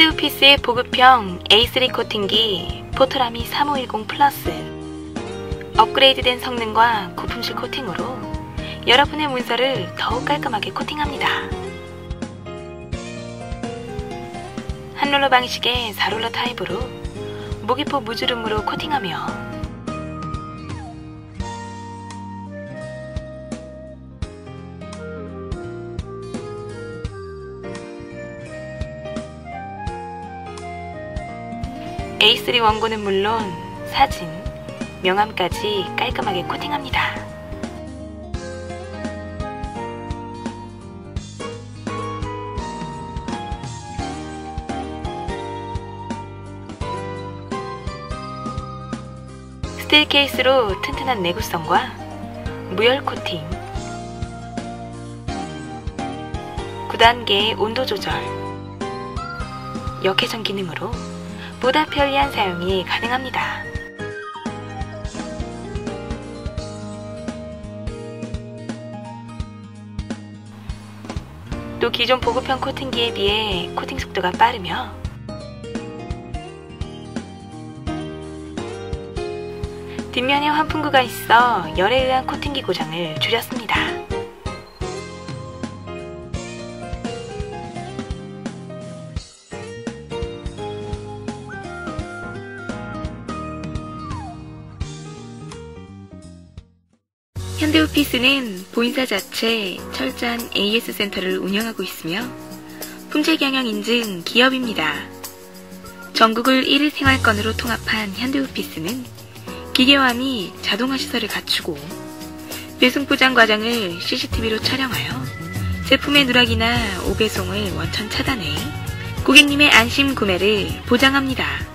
현대오피스의 보급형 A3 코팅기 포토라미 3510 플러스 업그레이드된 성능과 고품질 코팅으로 여러분의 문서를 더욱 깔끔하게 코팅합니다. 한롤러 방식의 4롤러 타입으로 모기포 무주름으로 코팅하며 A3 원고는 물론 사진, 명함까지 깔끔하게 코팅합니다. 스틸 케이스로 튼튼한 내구성과 무열 코팅 9단계의 온도 조절 역회전 기능으로 보다 편리한 사용이 가능합니다. 또 기존 보급형 코팅기에 비해 코팅 속도가 빠르며 뒷면에 환풍구가 있어 열에 의한 코팅기 고장을 줄였습니다. 현대오피스는 본사 자체 철저한 AS 센터를 운영하고 있으며 품질 경영 인증 기업입니다. 전국을 1일 생활권으로 통합한 현대오피스는 기계화 및 자동화 시설을 갖추고 배송 포장 과정을 CCTV로 촬영하여 제품의 누락이나 오배송을 원천 차단해 고객님의 안심 구매를 보장합니다.